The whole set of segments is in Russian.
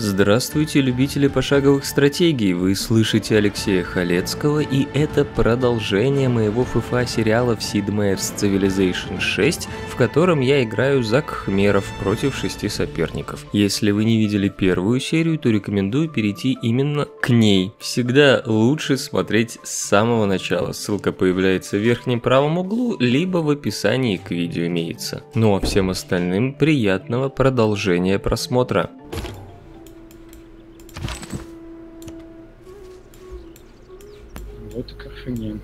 Здравствуйте, любители пошаговых стратегий! Вы слышите Алексея Халецкого, и это продолжение моего ФФА сериала в Sid Meier's Civilization 6, в котором я играю за Кхмеров против шести соперников. Если вы не видели первую серию, то рекомендую перейти именно к ней. Всегда лучше смотреть с самого начала. Ссылка появляется в верхнем правом углу, либо в описании к видео имеется. Ну а всем остальным приятного продолжения просмотра. Карфаген.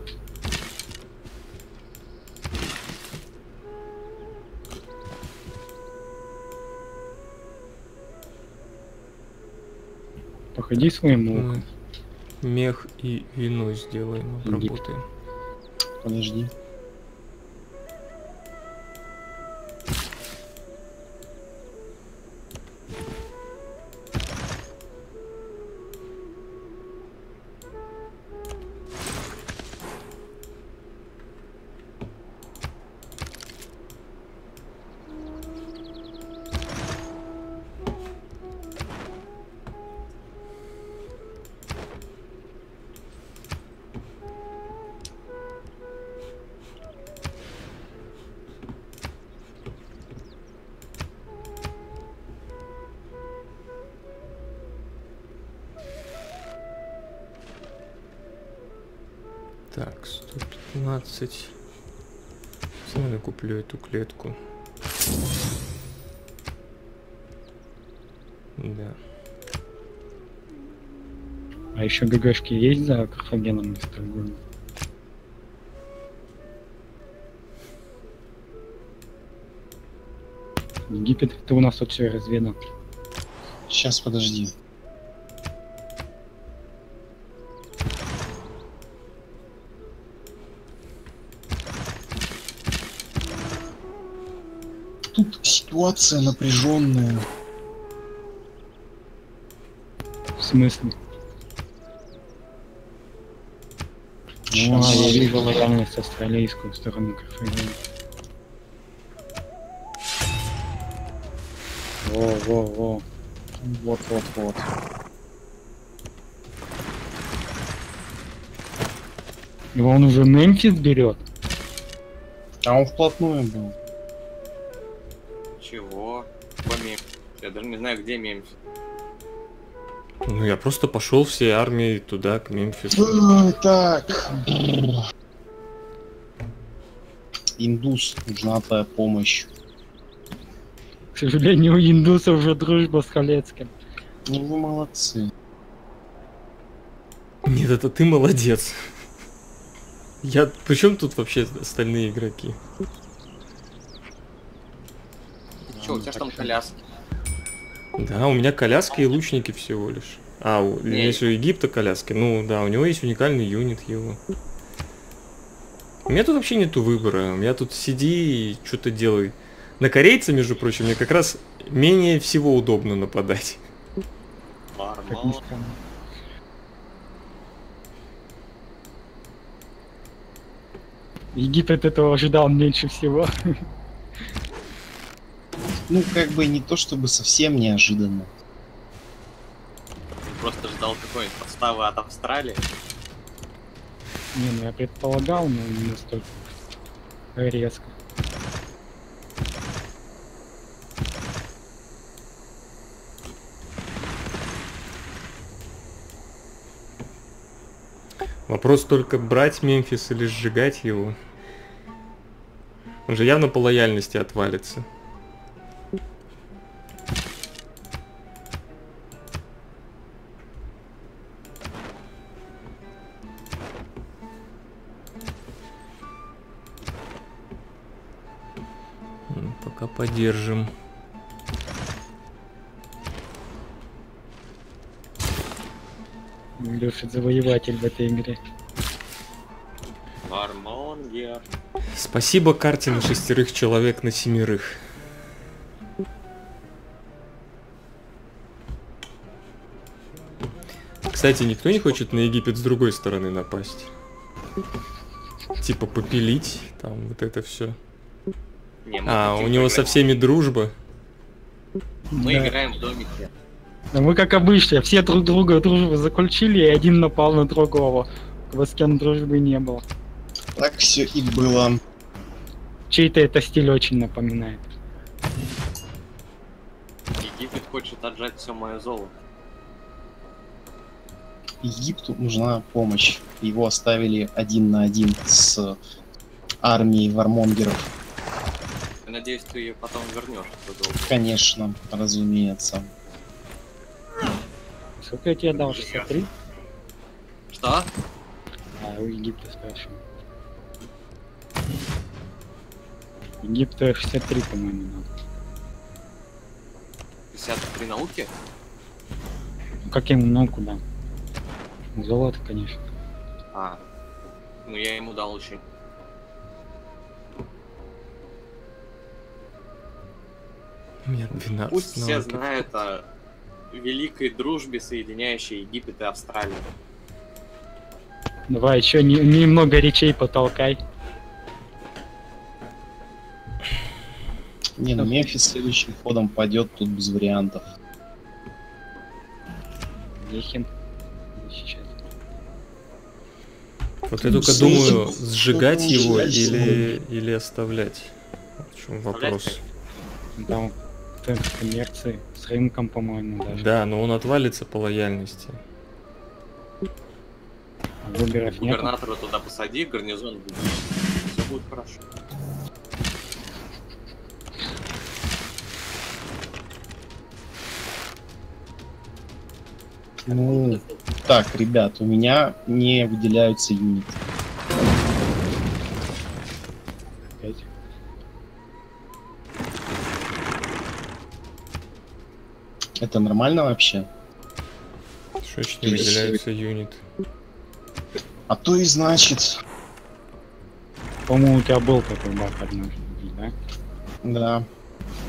Походи своим луком. Мех и вино сделаем, обработаем. Подожди. Так, 115. Сегодня куплю эту клетку. Да. А еще ГГшки есть за Карфагеном из торговли? Египет, это у нас тут все. Сейчас, подожди. Ситуация напряженная. В смысле? А, Щас. я вижу лояльность австралийскую в сторону Карфагена. Во, во, во. Вот, вот, вот. И он уже Мемфис берет. А он вплотную был. Я даже не знаю, где Мемфис. Ну я просто пошел всей армией туда, к Мемфису. Ой, так. Индус, нужна твоя помощь. К сожалению, у индуса уже дружба с Халецким. Ну вы молодцы. Нет, это ты молодец. Я... Причем тут вообще остальные игроки? Че, у тебя ж там коляски? Да, у меня коляски и лучники всего лишь. А, у, есть у Египта коляски. Ну да, у него есть уникальный юнит его. У меня тут вообще нету выбора. У меня тут сиди и что-то делай. На корейца, между прочим, мне как раз менее всего удобно нападать. Египет этого ожидал меньше всего. Ну, как бы не то чтобы совсем неожиданно. Просто ждал какой-нибудь подставы от Австралии. Не, ну я предполагал, но не настолько резко. Вопрос только брать Мемфис или сжигать его. Он же явно по лояльности отвалится. Пока подержим. Леша завоеватель в этой игре. Вармонгер. Спасибо карте на шестерых человек на семерых. Кстати, никто не хочет на Египет с другой стороны напасть. Типа попилить, там вот это все. Не, А, у него поиграть. со всеми дружба. Мы Да. играем в домике. Да мы как обычно, все друг друга дружбу заключили, и один напал на другого. Кем дружбы не было. Так все и было. Чей-то это стиль очень напоминает. Египет хочет отжать все мое золото. Египту нужна помощь. Его оставили один на один с армией вармонгеров. Надеюсь, ты ее потом вернешь. Конечно, разумеется. Сколько я тебе дал? 63? Что? А, у Египта спрашиваю. Египту 63, по-моему, надо. 53 науки? Ну, как ему науку дам? Золото, конечно. А. Ну я ему дал очень. У меня 12 Пусть все знают о великой дружбе, соединяющей Египет и Австралию. Давай еще не- немного речей потолкай. Не, ну Мемфис следующим ходом пойдет тут без вариантов. Лехин. Сейчас. Вот я только думаю, сжигать его или, или оставлять. В чем вопрос? Там коммерции с рынком, по-моему, даже. Да, но он отвалится по лояльности. Выборов нет. Губернатора туда посади, гарнизон будет. Все будет хорошо. Ну, так, ребят, у меня не выделяются юниты. Это нормально вообще? Что еще не выделяются юниты? А то и значит, По-моему, у тебя был такой баг однажды, да? да.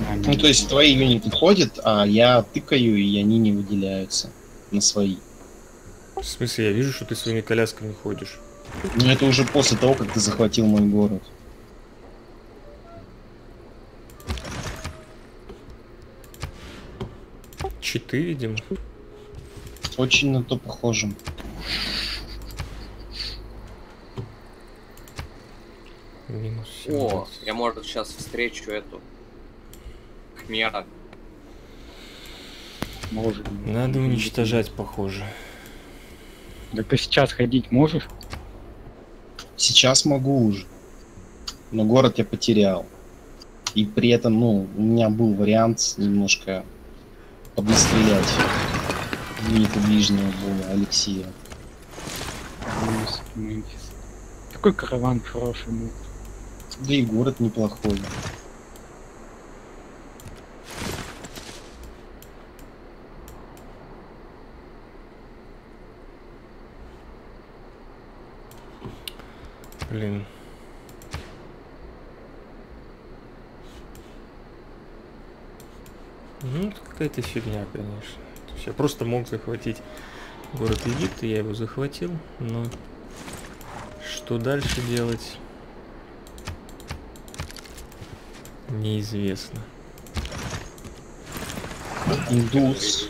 А, Ну, то есть твои юниты ходят, а я тыкаю, и они не выделяются на свои. В смысле, я вижу, что ты своими колясками ходишь. Но это уже после того, как ты захватил мой город. Читы, видимо. Очень на то похоже. Минус О, 17. я, может, сейчас встречу эту Хмера. Может. Надо уничтожать, похоже. Да ты сейчас ходить можешь? Сейчас могу уже. Но город я потерял. И при этом, ну, у меня был вариант немножко поднастрелять юниты ближнего боя Алексея. Мемфис. Такой караван хороший был. Да и город неплохой. Блин. Ну, какая-то фигня, конечно. То есть я просто мог захватить город Египта, я его захватил, но что дальше делать, неизвестно. Индус.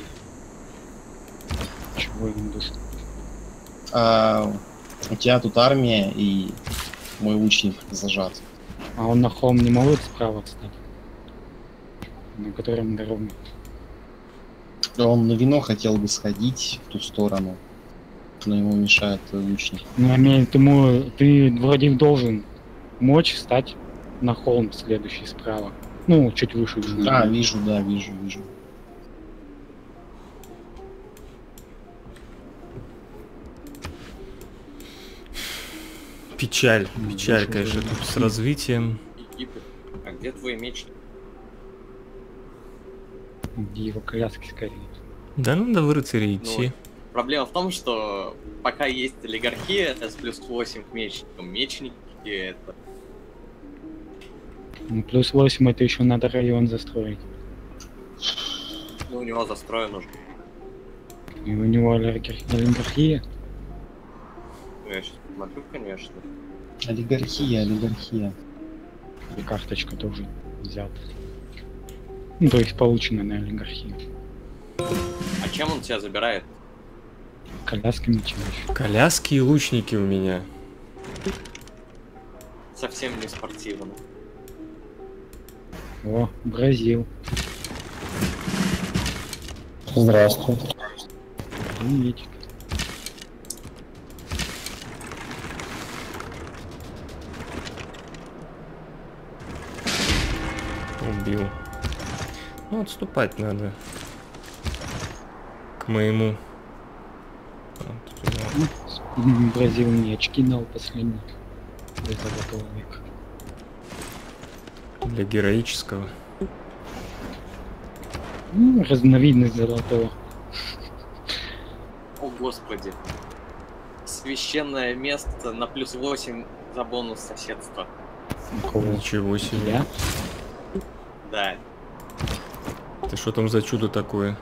Чего индус? А, у тебя тут армия и мой лучник зажат. А он на холм не может справа встать? На котором дорога. Он на вино хотел бы сходить в ту сторону, но ему мешает лучник. Ну, имеет ему, ты вроде должен мочь встать на холм следующий справа. Ну, чуть выше. Да, вижу, да, вижу, вижу. Печаль, Ну, печаль, конечно, тут с развитием. А где твой меч? Где его коляски скорее. Да, надо в рыцаре идти. Проблема в том, что пока есть олигархия с плюс 8 к мечникам, мечники это... Ну, плюс 8 это еще надо район застроить. Ну, у него застроен уже. И у него олигархия. олигархия. Ну, я сейчас смотрю, конечно. Олигархия, олигархия. И карточка тоже взята. Ну, то есть получена на олигархию. А чем он тебя забирает? Коляски еще. Коляски и лучники у меня. Совсем не спортивно. О, Бразил. Здравствуй. Приветик. Убил. Ну, отступать надо. К моему. Вот. Ну, Бразил мне очки дал последний. Для героического. Ну, разновидность золотого. О господи. Священное место на плюс 8 за бонус соседства. Ничего себе. Я? Да. Ты что там за чудо такое?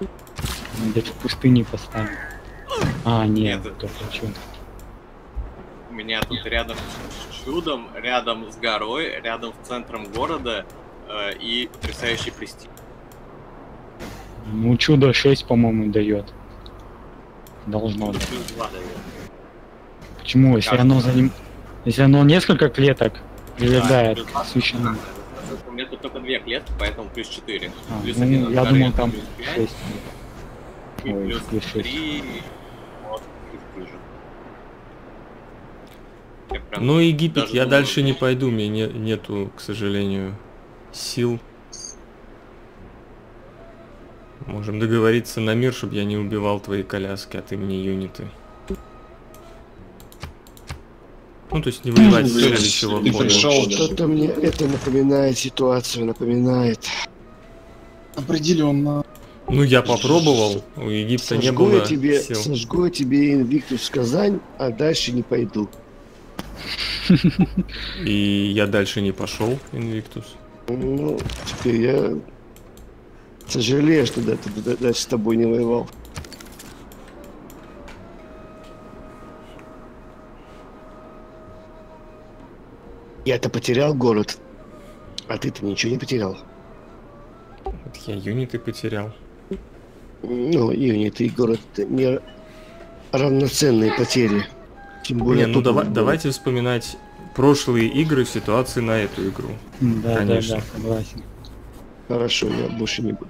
Надо в пустыне поставить. А, нет, Нет. только. У меня тут рядом с чудом, рядом с горой, рядом с центром города э, и потрясающий престиж. Ну, чудо 6, по-моему, дает. Должно Чудо дать. плюс 2 дает. Почему? Если Как? оно за ним... Если оно несколько клеток прилегает плюс к священному. Только две клетки, поэтому плюс 4. А, плюс ну, один от я горы, думал, там плюс пять, 6. и ой, плюс плюс шесть. 3 от престижа. Я прям- Ну, Египет, даже я думаю, дальше не пойду, мне не- нету, к сожалению, сил. Можем договориться на мир, чтобы я не убивал твои коляски, а ты мне юниты. Ну, то есть не воевать с Блин, следующего ты хода. пришел. Что-то мне это напоминает ситуацию, напоминает. Определенно. Ну, я попробовал, у Египта не Сожгу было я тебе, сил. сожгу я тебе Инвиктус Казань, а дальше не пойду. И я дальше не пошел, Инвиктус. Ну, теперь я сожалею, что да- да- дальше с тобой не воевал. Я-то потерял город, а ты-то ничего не потерял. Вот я юниты потерял. Ну, юнит и город это не равноценные потери. Тем более Не, ну тут дава- было. давайте вспоминать прошлые игры в ситуации на эту игру. Да, Конечно. да, да, согласен. Хорошо, я больше не буду.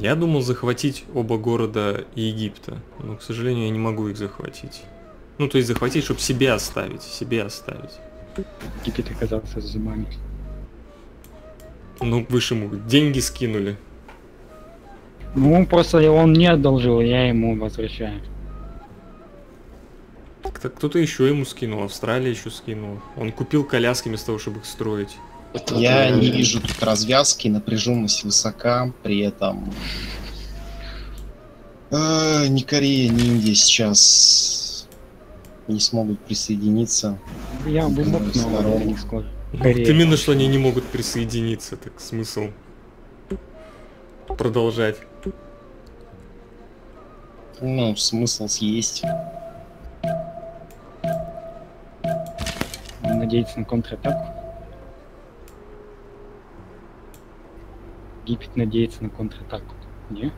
Я думал захватить оба города Египта, но, к сожалению, я не могу их захватить. Ну, то есть захватить, чтобы себе оставить, себе оставить. Египет оказался с зубами. Ну, вы же ему деньги скинули. Ну, просто он мне одолжил, я ему возвращаю. Кто- Кто-то еще ему скинул, Австралия еще скинула. Он купил коляски вместо того, чтобы их строить. Это Я вот, не вижу тут развязки, напряженность высока, при этом э, ни Корея, ни Индия сейчас не смогут присоединиться. Я бы мог, но Корея. вот именно, что они не могут присоединиться, так смысл продолжать. Ну, смысл съесть. Он надеется на контратаку. Египет надеется на контратаку. Не?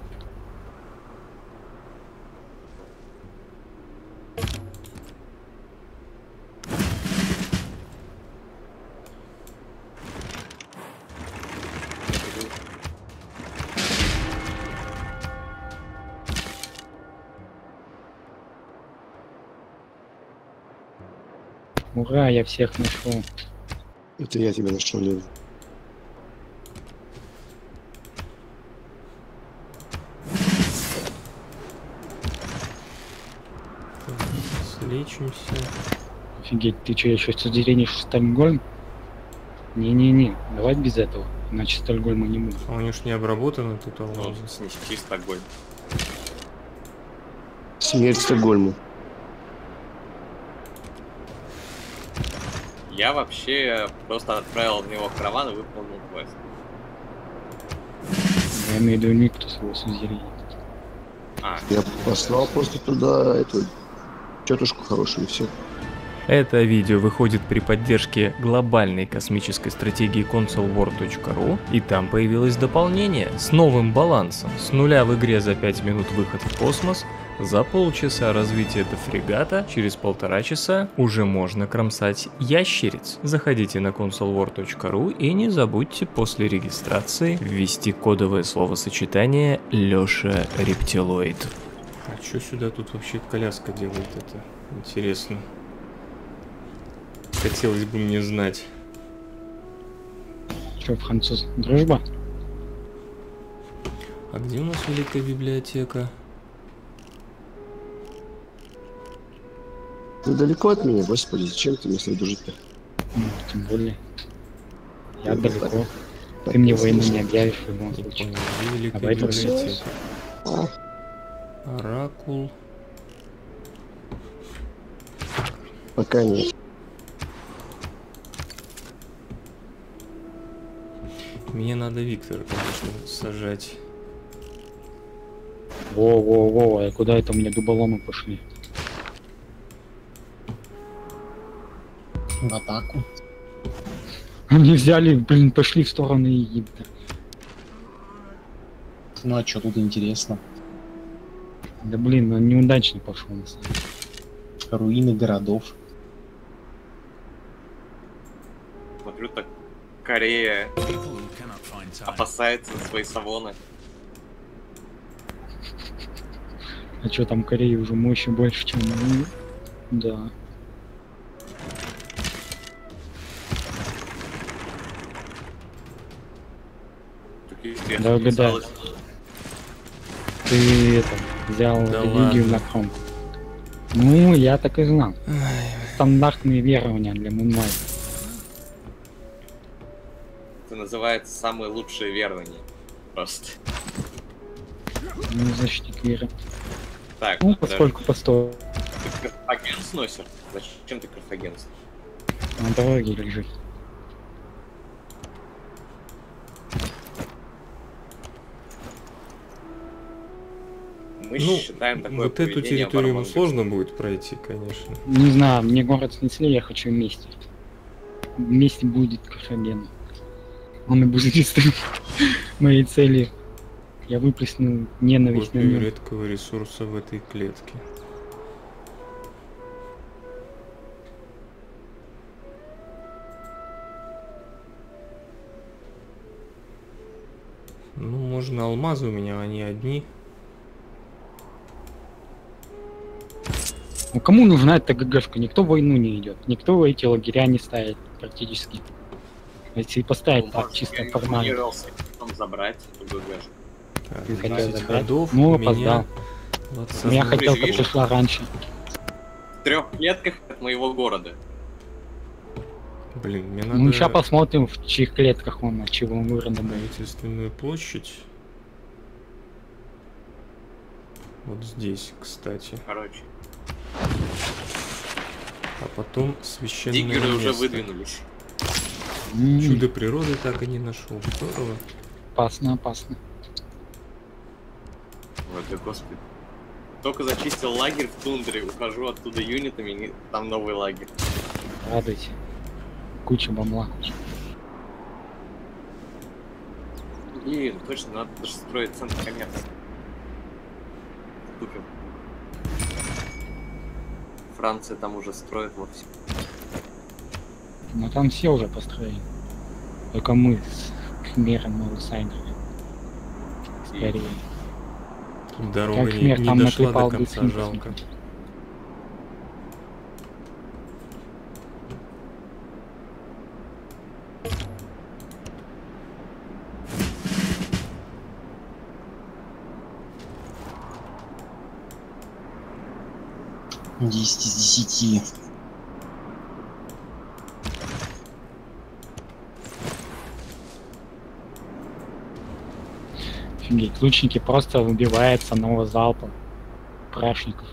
Ура, я всех нашел. Это я тебя нашел, Лев. Слечимся. Офигеть, ты что, еще содеренишь Стокгольм? Не-не-не, давай без этого, иначе Стокгольма не будет. А у него ж не обработано тут алмазы. снести Стокгольм. Смерть Стокгольму. Я вообще просто отправил в него караван и выполнил квест. Я имею в виду Никтус его сузеренит. А, Я послал просто туда эту тетушку хорошую и все. Это видео выходит при поддержке глобальной космической стратегии consolwar.ru, и там появилось дополнение с новым балансом. С нуля в игре за 5 минут выход в космос, за полчаса развития до фрегата, через полтора часа уже можно кромсать ящериц. Заходите на consolwar.ru и не забудьте после регистрации ввести кодовое словосочетание Лёша Рептилоид. Что сюда тут вообще коляска делает это? Интересно. Хотелось бы мне знать. Что, француз? Дружба? А где у нас великая библиотека? Ты далеко от меня, господи, зачем ты мне дружить-то? Ну, тем более. Я Ну, далеко. так. Ты мне войну не объявишь в любом Не случае. понял, где великая Давай библиотека? А, Оракул. пока нет. Мне надо Виктора, конечно, сажать. Во-во-во, а куда это у меня дуболомы пошли? В атаку. Они взяли, блин, пошли в сторону Египта. Ну а что тут интересно? Да блин, он неудачно пошел на самом деле. Руины городов. Смотрю, так Корея опасается своей савоны. А что там Кореи уже мощи больше, чем мы? Да. Да, угадай. писалось. Ты это, взял Да религию ладно. на кром. Ну, я так и знал. Стандартные верования для Мунлайта. Это называется самые лучшие верования. Просто. Ну, защитник веры. Так, Ну, подожди. поскольку постой Ты Карфаген сносишь? Зачем ты Карфаген сносишь? на дороге лежит. Мы Ну, считаем такое вот эту территорию ему сложно будет пройти, конечно. Не знаю, мне город снесли, я хочу вместе. Вместе будет Карфаген. Он и будет истым моей цели. Я выплесну ненависть на Копию нем. редкого ресурса в этой клетке. Ну, можно алмазы у меня, они одни. Ну кому нужна эта ГГшка? Никто в войну не идет. Никто в эти лагеря не ставит практически. Если поставить Ну, так, чисто я формально. потом забрать эту ГГшку. Так, хотел 10 забрать? ходов, Ну, меня опоздал. 20 Ну, я Ну, хотел, как пришла раньше. В трех клетках от моего города. Блин, мне надо Ну, сейчас посмотрим, в чьих клетках он, от чего он будет. правительственную площадь. Вот здесь, кстати. Короче, А потом священное диггеры уже место. выдвинулись. М, Чудо природы так и не нашел. Здорово. Опасно, опасно. Вот, да господи. Только зачистил лагерь в тундре, ухожу оттуда юнитами, и там новый лагерь. Радуйте. Куча бабла. Блин, точно, надо даже строить центр коммерции. Тупим. Франция там уже строит вот все. Ну там все уже построили. Только мы с Кхмером и Усайнером. Скорее. Дорога как не, не дошла до конца, жалко. Снимать. 10 из 10. Офигеть, лучники просто выбивают с залпа прашников.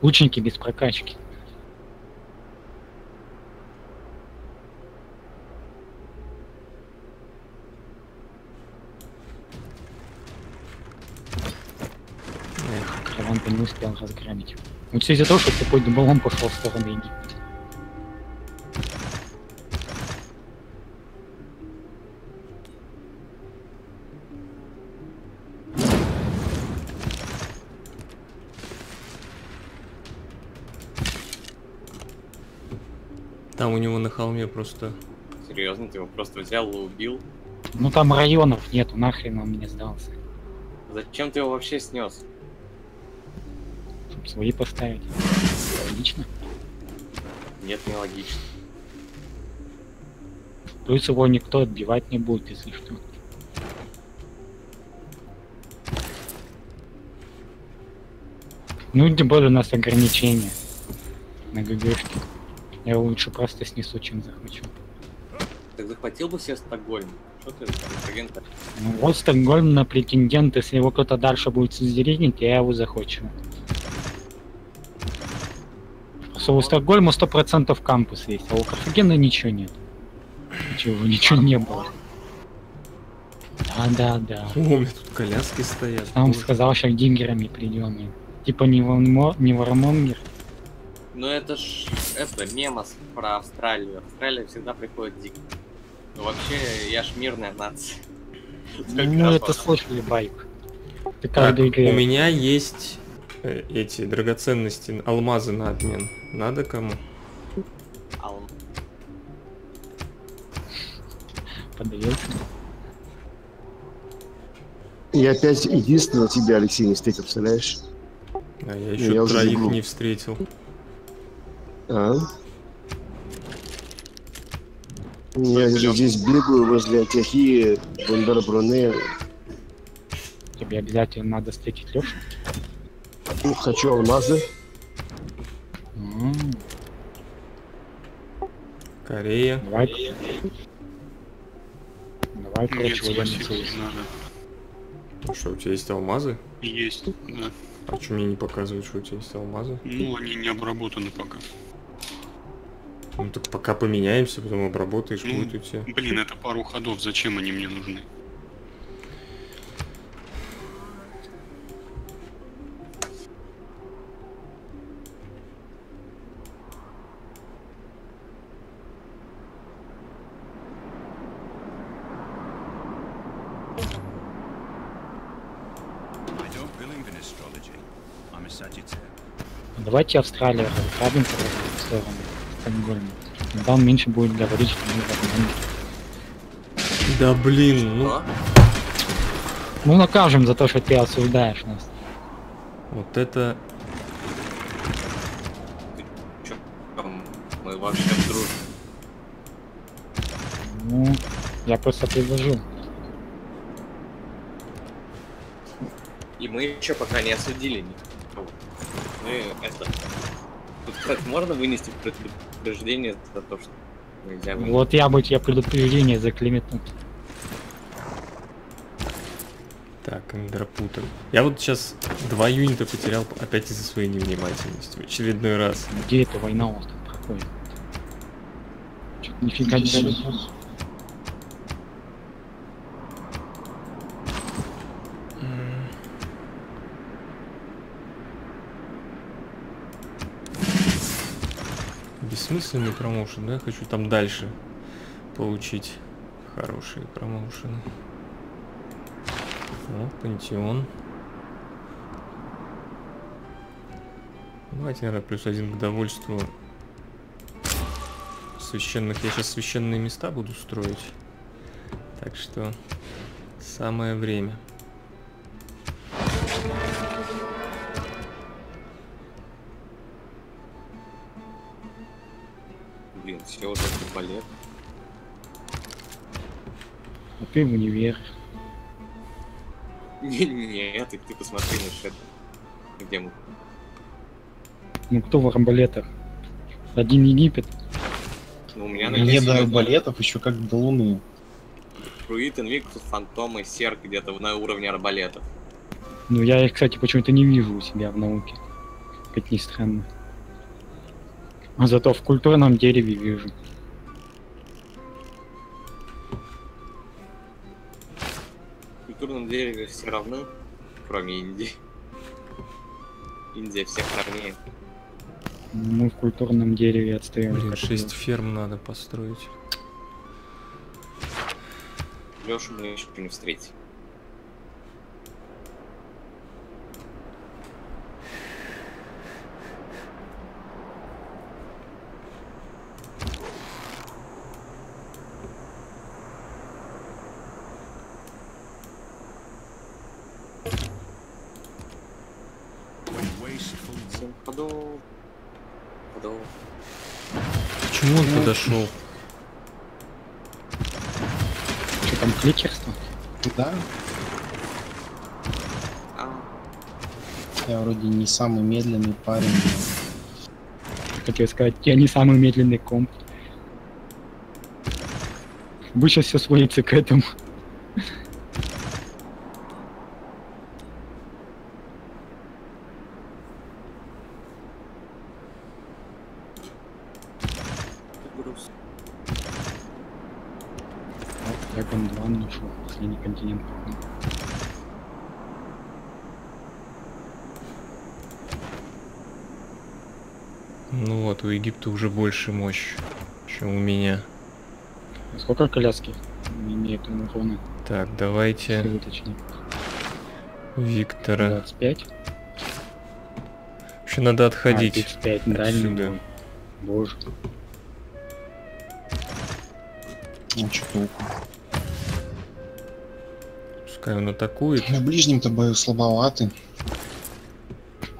Лучники без прокачки. не успел разгромить. Вот все из-за того, что тупой дуболом пошел в сторону Египта. Там у него на холме просто... Серьезно, ты его просто взял и убил? Ну там районов нету, нахрен он мне сдался. Зачем ты его вообще снес? Чтоб свои поставить. Логично. Нет, не логично. Плюс его никто отбивать не будет, если что. Ну, тем более у нас ограничения на ГГшке. Я его лучше просто снесу, чем захвачу. Так захватил бы себе Стокгольм. Что ты агент? Ну, вот Стокгольм на претендент, если его кто-то дальше будет сузеренить, я его захочу. У Стокгольма 100% кампус есть, а у Карфагена ничего нет. Ничего, ничего не было. Да, да, да. О, у меня тут коляски стоят. Сам боже. сказал, что диггерами придем. и Типа не, Ванмо- не Варамонгер. Ну это ж, это мемос про Австралию. Австралия всегда приходит дико. Ну вообще, я ж мирная нация. Ну это слышали байк. Ты Так, каждый у меня есть эти драгоценности, алмазы на обмен. Надо кому? Ал- подавился. Я опять единственного тебя, Алексей, не встретил, представляешь? А я еще я уже троих не встретил. А? Я же здесь бегаю возле Атяхи, Бондарброне. Тебе обязательно надо встретить Лешу. Хочу алмазы. Корея. Давай. Давай, Нет, короче, военный спасибо, не надо. А Что, у тебя есть алмазы? Есть, да. А что мне не показывают, что у тебя есть алмазы? Ну, они не обработаны пока. Ну так пока поменяемся, потом обработаешь, Ну, будет у тебя. Блин, это пару ходов, зачем они мне нужны? Давайте Австралию разграбим в сторону Стокгольма. Тогда он меньше будет говорить, что мы Варамонгер. Да блин, ну? Ну накажем за то, что ты осуждаешь нас. вот это... Чё там? Мы вообще дружим. Ну, я просто предложил. И мы еще пока не осудили никого. Мы это... Тут, кстати, можно вынести предупреждение за то, что нельзя вынести? Вот я бы тебе предупреждение за клевету. Так, Андропутер. Я вот сейчас два юнита потерял опять из-за своей невнимательности. В очередной раз. Где эта война у вас тут проходит? Чё-то нифига не знаю. Бессмысленный промоушен, да? Хочу там дальше получить хорошие промоушены. О, пантеон. Давайте, наверное, плюс один к довольству священных. Я сейчас священные места буду строить. Так что самое время. Балет. А ты в универ. Нет, ты, ты посмотри на это. Где мы? Ну кто в арбалетах? Один Египет. Ну, у меня Мне написано до арбалетов еще как до луны. Круит, Инвиктус, Фантомы, Серк где-то на уровне арбалетов. Ну я их, кстати, почему-то не вижу у себя в науке. Как ни странно. А зато в культурном дереве вижу. Дереве все равны, кроме Индии. Индия всех равнее. Мы в культурном дереве отстаем. Блин, как 6 это. ферм надо построить. Лешу мы еще не встретим. When wasteful Всем ходу. Ходу. Почему он подошел? Что там, кликерство? Да, А, я вроде не самый медленный парень. Хотел сказать, я не самый медленный комп. Вы сейчас все сводится к этому. груз. Вот, Dragon 2 нашел, последний континент. какой. Ну вот, у Египта уже больше мощь, чем у меня. А Сколько коляски имеет урона? Так, давайте. Виктора. 25? Вообще надо отходить. А, 35, дальний. Боже. Ну, что толку? Пускай он атакует. На ближнем-то бою слабоваты.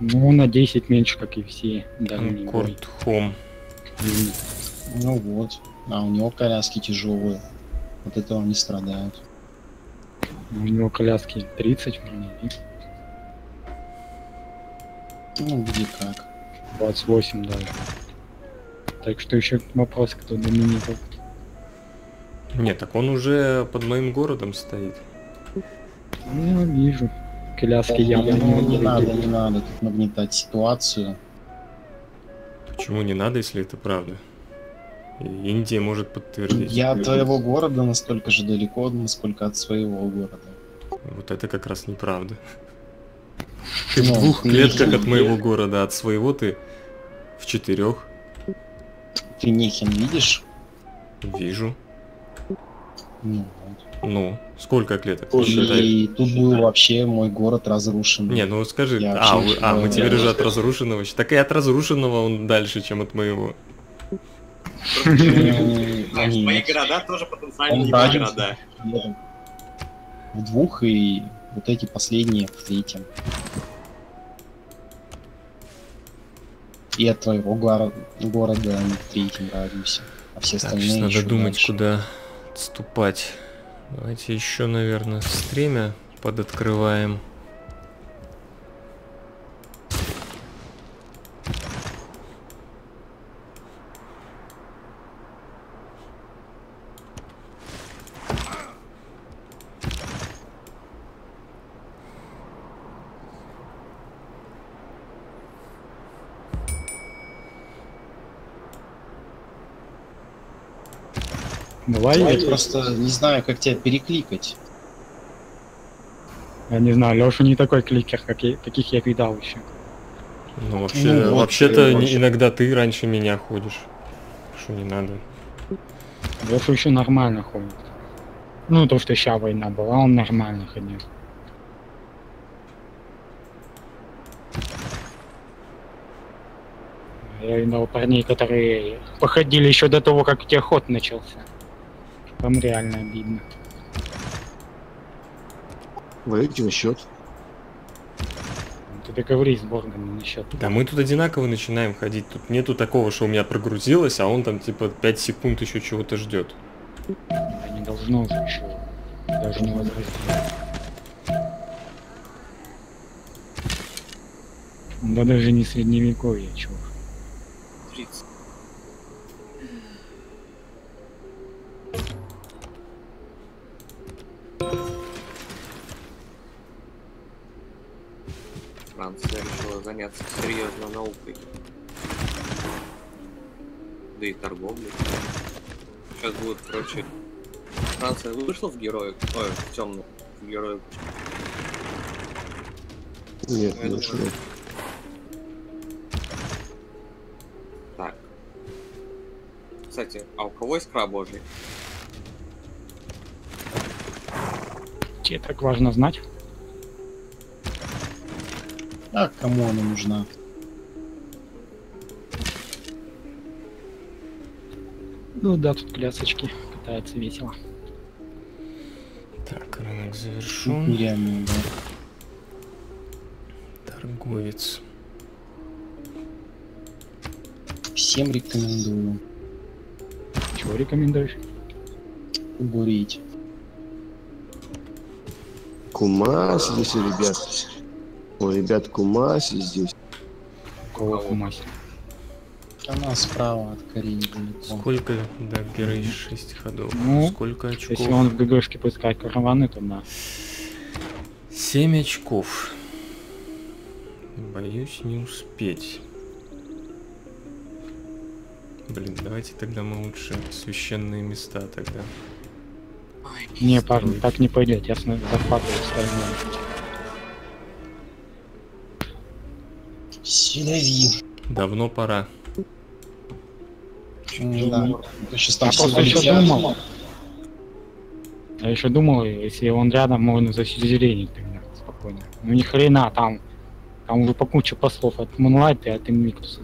Ну, на 10 меньше, как и все. Конкорд Хом. М, Ну вот. А у него коляски тяжелые. От этого не страдают. У него коляски 30 вроде, Ну, где как. 28 даже. Так что еще вопрос, кто доминирует. Нет, так он уже под моим городом стоит. Ну, я вижу. Коляски явно Ну, не не надо, не надо тут нагнетать ситуацию. Почему не надо, если это правда? Индия может подтвердить. Я от твоего города настолько же далеко, насколько от своего города. Вот это как раз неправда. Ты в Ну, двух ты- клетках от моего города, а от своего ты в четырех. Ты Нехен видишь? Вижу. Ну, вот. Ну, сколько клеток? И тут был вообще мой город разрушен. Не, ну скажи, Я а, вы- а, мы не теперь уже от разрушенного. Так и от разрушенного он дальше, чем от моего. Они мои города тоже потенциально разница. города. в двух и вот эти последние в третьем. И от твоего города в третьем радиусе. А все остальные надо думать, куда отступать. Давайте еще, наверное, стремя подоткрываем. Давай, Я я, просто не знаю, как тебя перекликать. я не знаю, Леша не такой кликер, как я, таких я видал еще. Ну, вообще, Ну, вот, вообще-то вообще. иногда ты раньше меня ходишь. Что не надо. Леша еще нормально ходит. Ну, то, что сейчас война была, он нормально ходил. Я видал парней, которые походили еще до того, как техот начался. Там реально обидно. На счет. Ты договорись с Борганом насчет. Да мы тут одинаково начинаем ходить. Тут нету такого, что у меня прогрузилось, а он там типа 5 секунд еще чего-то ждет. Да, не должно уже еще. Даже не возрасти. Да даже не средневековье, чувак. 30. Заняться серьезно наукой. Да и торговлей. Сейчас будет, короче, Франция вышла в героев, ой, в темную, в героев. Нет, Я не думаю. Так. Кстати, а у кого искра божья? Тебе так важно знать? А кому она нужна? Ну да, тут клясочки катаются весело. Так, рынок Тут завершен. нереально, да. Торговец. Всем рекомендую Чего рекомендуешь? курить. Кумаси здесь, ребят. У ребят Кумаси здесь. Кого кумаси? Она справа от далеко. Сколько, да, Герой 6 ходов. Ну, Сколько очков? Если он в ГГшке пускает караваны, то да. 7 очков. Боюсь не успеть. Блин, давайте тогда мы лучше священные места тогда. Не, парни, так не пойдет, я захватываю сторону. Селяви. Давно пора. Сейчас там Я все еще думал. Я еще думал, если он рядом, можно засюзеренить тогда спокойно. Ну ни хрена там. Там уже по куче послов от Moonlight и от Invictus.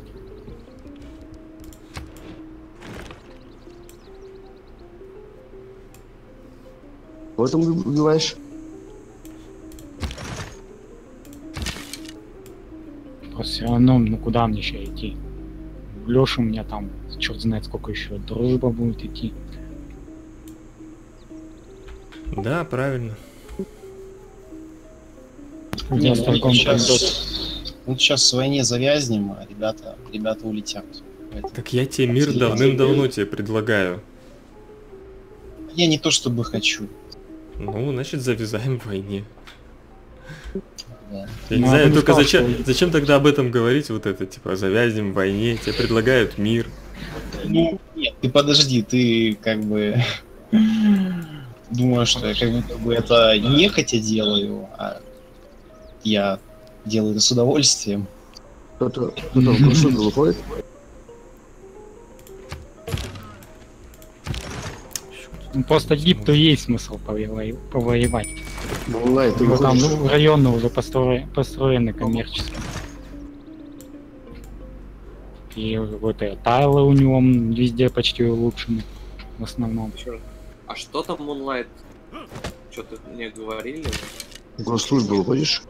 Вот там убиваешь? Все равно, ну куда мне еще идти? Леша у меня там, черт знает сколько еще, дружба будет идти. Да, правильно. Я с Ну, пойдет. сейчас, вот сейчас в войне завязнем, а ребята, ребята улетят. Поэтому Так я тебе мир давным-давно тебе предлагаю. Я не то чтобы хочу. Ну, значит, завязаем в войне. Да. Я не Ну, а знаю, не только сказал, зачем, что- зачем тогда об этом говорить, вот это, типа, завязнем в войне, тебе предлагают мир. Ну, нет, ты подожди, ты как бы думаешь, что я как будто бы это нехотя делаю, а я делаю это с удовольствием. Кто-то кто-то в курсу выходит? Ну, просто Египту есть смысл повоевать. повоевать. Онлайн, ты Ну, там ну, районы уже построены, построены коммерчески. И вот и тайлы у него везде почти улучшены. В основном. А что там Moonlight? Что-то мне говорили? В госслужбу выходишь?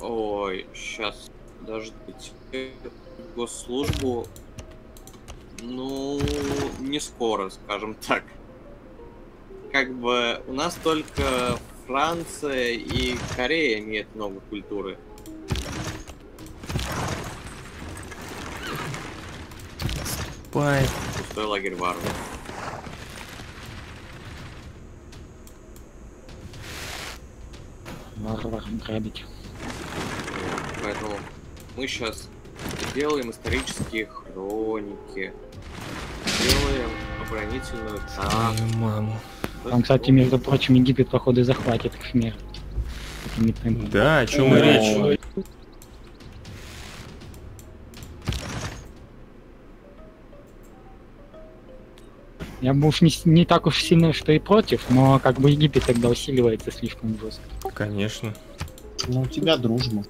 Ой, сейчас, подождите. Госслужбу, ну, не скоро, скажем так. Как бы у нас только Франция и Корея имеют много культуры. Пай. Пустой лагерь варваров. Варвар грабить. Поэтому мы сейчас делаем исторические хроники. Делаем оборонительную. Твою маму. Там, кстати, между прочим, Египет, походу, захватит. Такими темпами. Да, о чем и речь. Я бы уж не, не так уж сильно, что и против, но как бы Египет тогда усиливается слишком жестко. Конечно. Ну, у тебя дружба.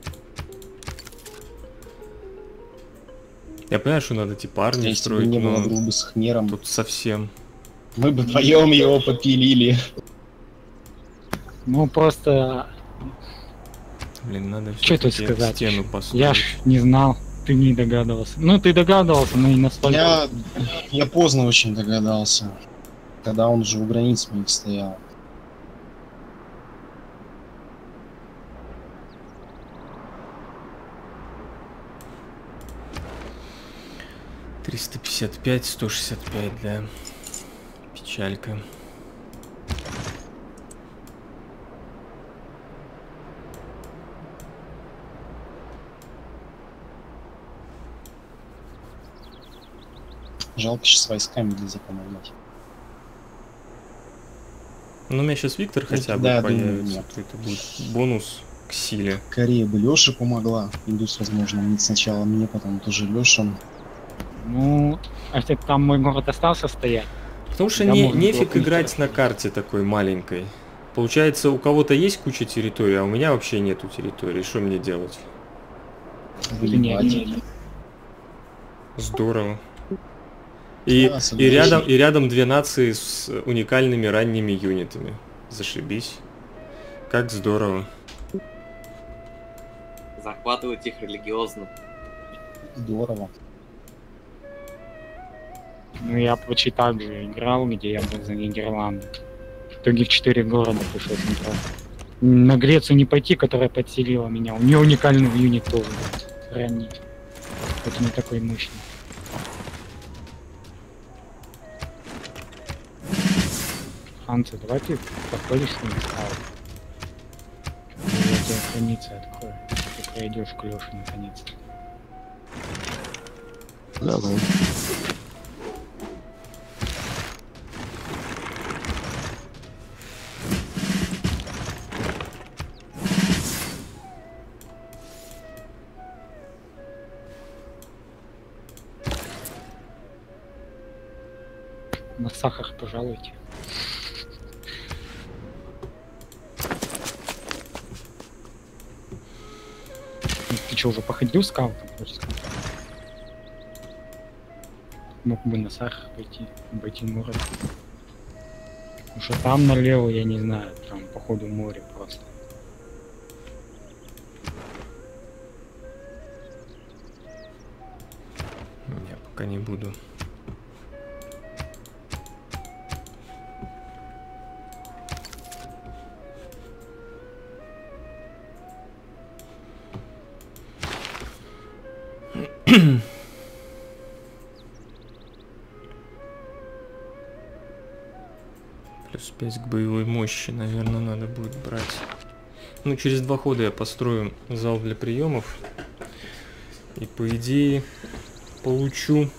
Я понимаю, что надо типа армию Если бы строить, не было но дружбы с Хмером, тут совсем. мы бы вдвоем его попилили. Ну, просто, Блин, надо Чё тут сказать? стену построить. я ж не знал, ты не догадывался. Ну, ты догадывался, но не настолько. Я, я поздно очень догадался, когда он уже у границ моих стоял. Триста пятьдесят пять, сто шестьдесят пять, да. Печалька. Жалко сейчас войсками нельзя помогать. Ну, у меня сейчас Виктор хотя бы да, думаю, появится. нет. то это будет бонус к силе. Корея бы Лёше помогла. Индус, возможно, сначала мне, потом тоже Лёша. Ну, а если там мой город остался стоять, Потому что не, нефиг играть на карте такой маленькой. Получается, у кого-то есть куча территорий, а у меня вообще нету территории. Что мне делать? Выебать. не, не, Здорово. И, и, рядом, и рядом две нации с уникальными ранними юнитами. Зашибись. Как здорово. захватывать их религиозно. Здорово. Ну, я почти так же играл, где я был за Нидерланды. В итоге в четыре города пришлось играть. На Грецию не пойти, которая подселила меня. У нее уникальный юнит тоже. Ранний. Это не такой мощный. Франция, давай ты походишь с ним. Я тебе границы открою. Ты пройдешь к Лёше наконец. Давай. Сахар пожалуйте. Ты что, уже походил скаутом? Мог бы на сахар пойти, обойти город. Уже там налево, я не знаю, там походу море просто. Я пока не буду. Мощи, наверное, надо будет брать. Ну, через два хода я построю зал для приемов. И по идее получу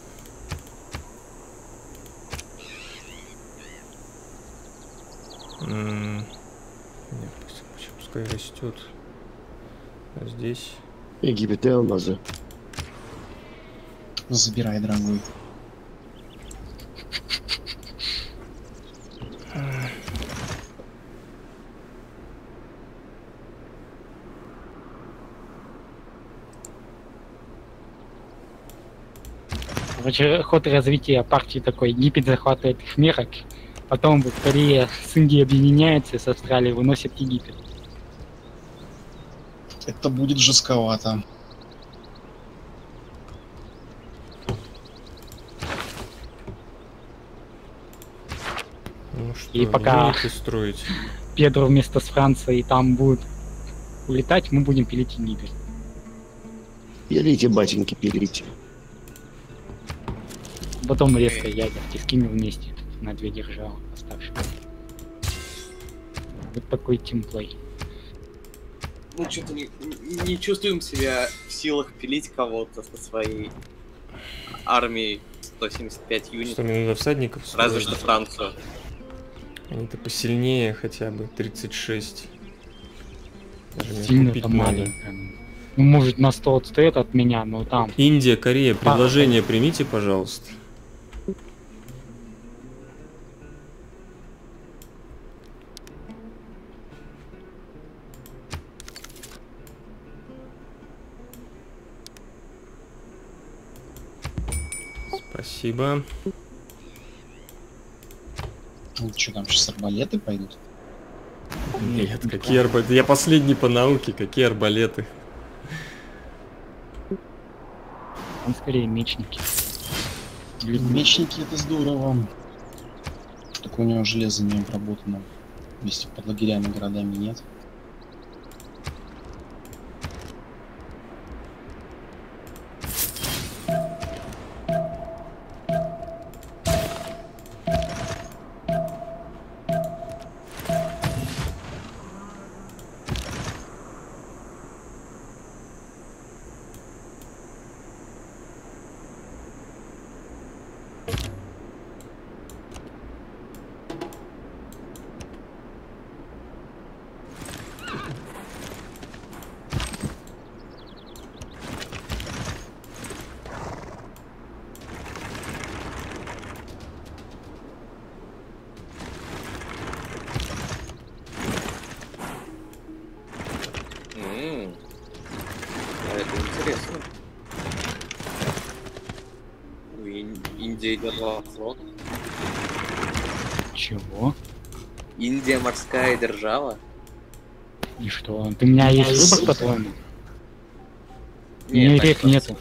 Нет, пусть- пускай растет. А здесь Египет. Забирай, дорогой. Ход развития партии такой. Египет захватывает их мерок, потом вот Корея с Индией объединяется, с Австралией выносит Египет. Это будет жестковато. ну что, И пока- строить. Педро вместо с Францией там будет улетать, мы будем пилить Египет. Пилите, батеньки, пилите. Потом резко ядерки скинем вместе на две державы оставшиеся. Вот такой тимплей. Ну, что-то не, не- чувствуем себя в силах пилить кого-то со своей армией 175 Что юнитов. мне надо всадников Разве что Францию. Они-то посильнее хотя бы, 36. Даже Сильно купить маленько. Ну, может, на 100 отстоит от меня, но там. Индия, Корея, предложение примите, пожалуйста. Спасибо. Ну, что там сейчас арбалеты пойдут? Нет, какие арбалеты? Я последний по науке, какие арбалеты? Там скорее мечники. Мечники это здорово. Только у него железо не обработано. Если под лагерями городами нет. Держала флот. чего? Индия морская держава. И что? Ты у меня есть выбор, по-твоему? У меня рек нету.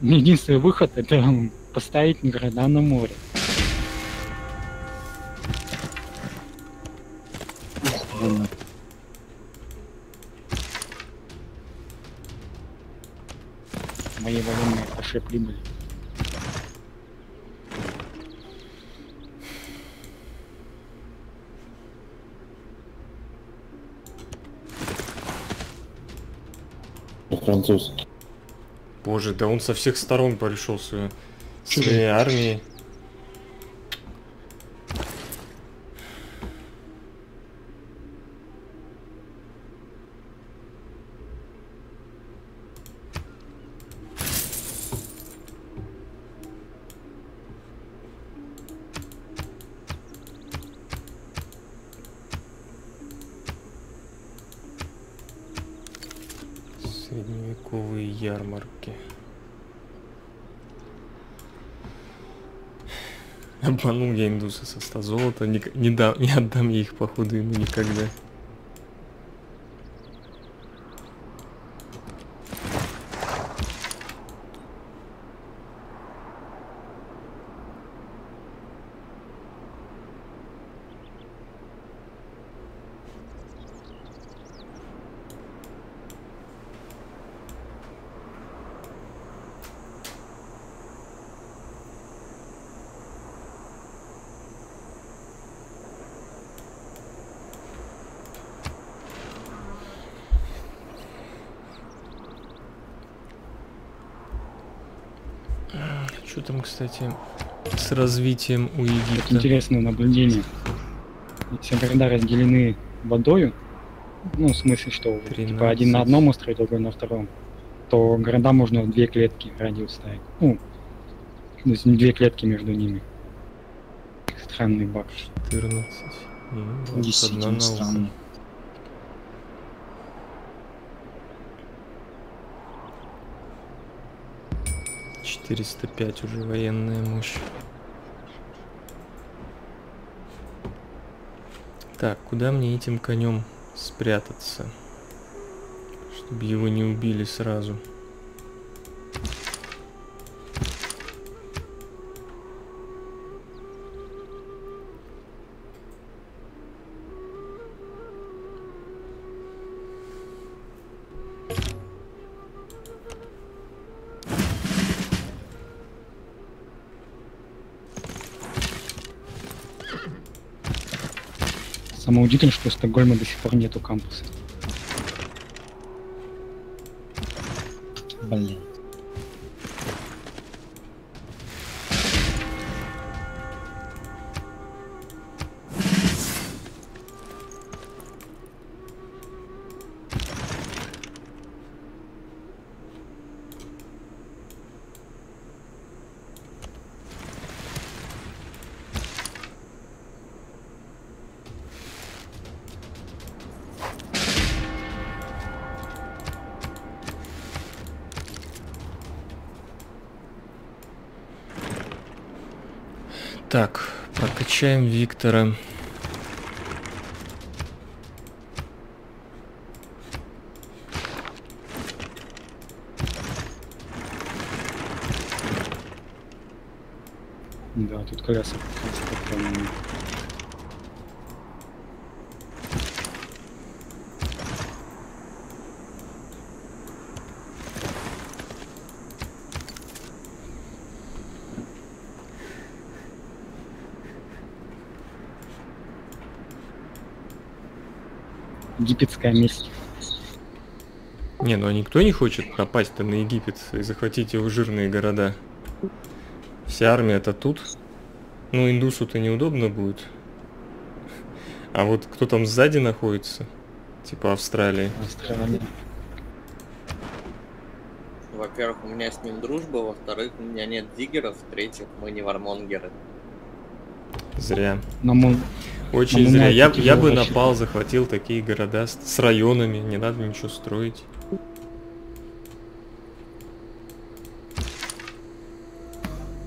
Единственный выход это поставить города на море. Ух. Мои военные пошли прибыли. Француз. Боже, да он со всех сторон пришел свою, Чё своей армией. Обманул я индуса со 100 золота, не, не, дам, не отдам я их походу ему никогда. кстати, с развитием у Египта. Это интересное наблюдение. Все города разделены водою, ну, в смысле, что 13. типа один на одном острове, другой на втором, то города можно в две клетки радиус ставить. Ну, то есть две клетки между ними. Странный баг. 14. 10 странный. 405 уже военная мощь. Так, куда мне этим конем спрятаться? Чтобы его не убили сразу. Сразу. Самое удивительное, что в Стокгольме до сих пор нету кампуса. Блин. Прокачаем Виктора. Да, тут колеса просто прям Египетская месть. Не, ну а никто не хочет напасть-то на Египет и захватить его жирные города. Вся армия-то тут. Ну, индусу-то неудобно будет. А вот кто там сзади находится? Типа Австралии. Австралия. Во-первых, у меня с ним дружба, во-вторых, у меня нет диггеров, в-третьих, мы не вармонгеры. Зря. Но мы очень а зря. Я, я бы напал, захватил такие города с, с районами, не надо ничего строить.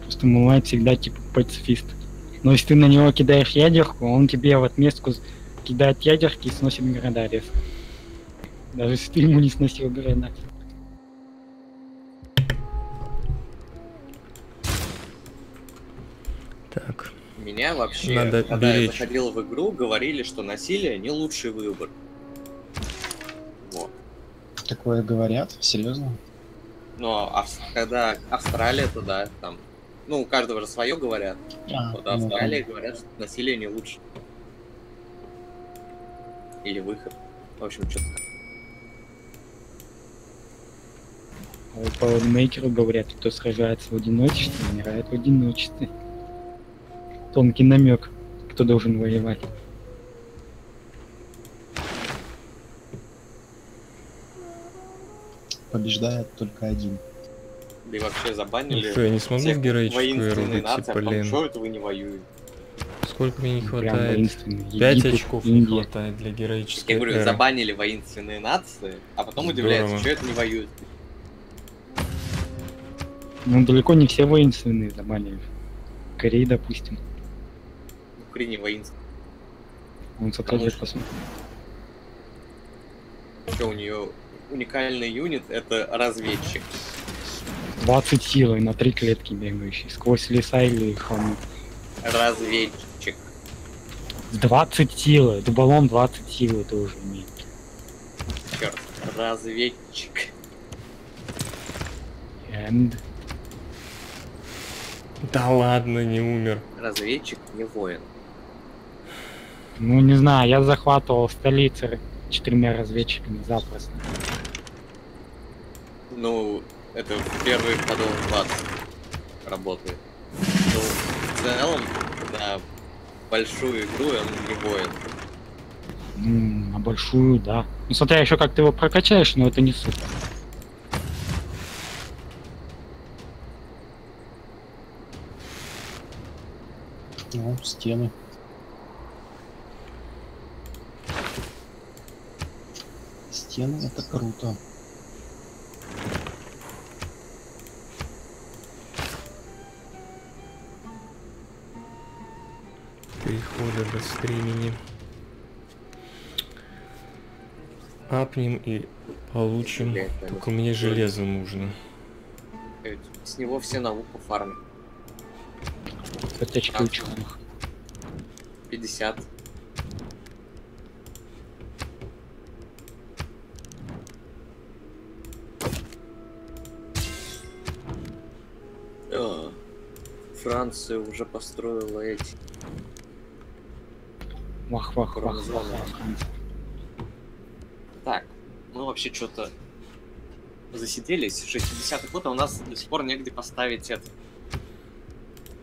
Просто Мулайт всегда типа пацифист. Но если ты на него кидаешь ядерку, он тебе в отместку кидает ядерки и сносит города резко. Даже если ты ему не сносил города. Так. Меня вообще, Надо когда беречь. я заходил в игру, говорили, что насилие не лучший выбор. Вот. Такое говорят? Серьезно? Но Авс- когда Австралия, то да, там, ну, у каждого же свое говорят. А, Вот ну, Австралия говорят, что насилие не лучше. Или выход. В общем, что-то А по мейкеру говорят, кто сражается в одиночестве, умирает в одиночестве. Тонкий намек, кто должен воевать. побеждает только один. Да и вообще забанили что, я не смогу в героическую воинственные эру нации, выйти, а потом, блин. что это вы не воюете? Сколько мне не Прям хватает? воинственный. 5 Египет, очков не хватает для героической Я говорю, эры. забанили воинственные нации, а потом Здорово. удивляются, что это не воюет. Ну, далеко не все воинственные забанили. Корей, допустим. Украине воинственные. Он что- посмотрит. Что у нее уникальный юнит это разведчик. 20 силы на три клетки бегающий. Сквозь леса или холмы. Разведчик. 20 силы. Дуболом 20 силы тоже имеет. Черт. Разведчик. And... Да ладно, не умер. Разведчик не воин. Ну, не знаю, я захватывал столицы четырьмя разведчиками запросто. Ну, это в первые ходов 20 работает. Ну, в целом, на большую игру он не воин. М, на большую, да. Ну, смотря еще как ты его прокачаешь, но это не суть. Ну, стены. Стены это круто. Перехода до времени. Апнем и получим. Блядь, Только мне железо нужно. С него все науку фармят. Подтечки А. ученых. 50. Франция уже построила эти. Вах, вах, вах, вах, вах. Так, мы вообще что-то засиделись. 60-й год, а у нас до сих пор негде поставить это.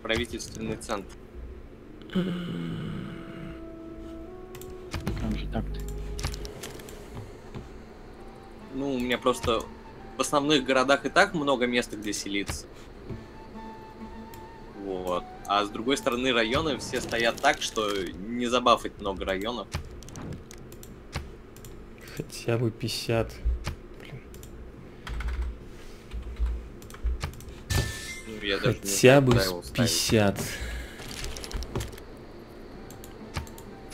Правительственный центр. Как же так-то? Ну, у меня просто в основных городах и так много места, где селиться. Вот. А с другой стороны, районы все стоят так, что не забафать много районов. Хотя бы 50. Блин. Ну, я даже не Хотя бы куда с его ставить. 50.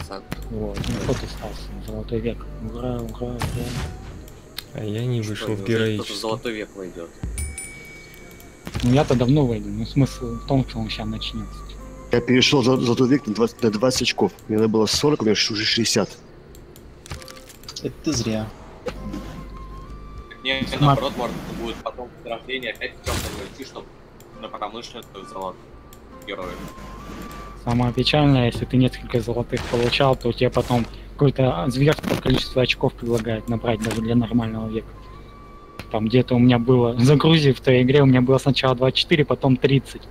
Сад. Вот, ну кто ты остался? Золотой век. Ура, ура, ура. А я не Что, вышел кто-то в героический. золотой век войдет. Ну я-то давно войду, но смысл в том, что он сейчас начнется. Я перешел за золотой век на 20, на 20 очков. Мне надо было 40, у меня уже 60. Это ты зря. Не, Смотри. наоборот, может будет потом выздоровление опять в темном идти, чтобы на промышленную золот героев. Самое печальное, если ты несколько золотых получал, то тебе потом какое-то зверское количество очков предлагает набрать даже для нормального века. Там где-то у меня было, загрузив в той игре, у меня было сначала 24, потом 30.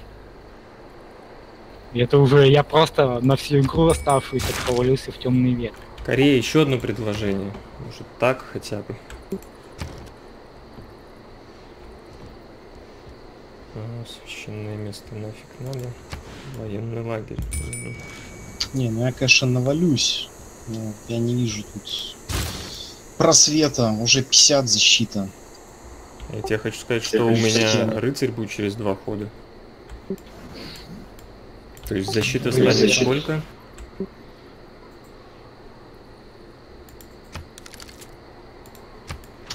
И это уже я просто на всю игру оставшуюся провалился в темный век. Корея, еще одно предложение. Может так хотя бы. А, священное место нафиг надо. Военный лагерь. Не, ну я, конечно, навалюсь. Но я не вижу тут просвета. Уже 50 защита. Я тебе хочу сказать, что у меня рыцарь будет через два хода. То есть защита станет сколько?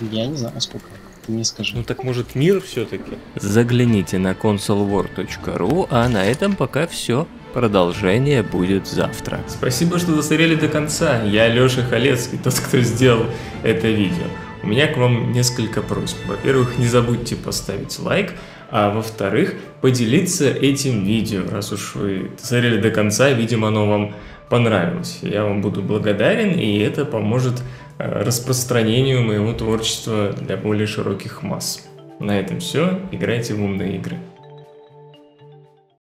Я не знаю, сколько. Ты мне скажи. Ну так может мир все-таки? Загляните на consolewar.ru, а на этом пока все. Продолжение будет завтра. Спасибо, что досмотрели до конца. Я Лёша Халецкий, тот, кто сделал это видео. У меня к вам несколько просьб. Во-первых, не забудьте поставить лайк, а во-вторых, поделиться этим видео, раз уж вы смотрели до конца, видимо, оно вам понравилось. Я вам буду благодарен, и это поможет э, распространению моего творчества для более широких масс. На этом все. Играйте в умные игры.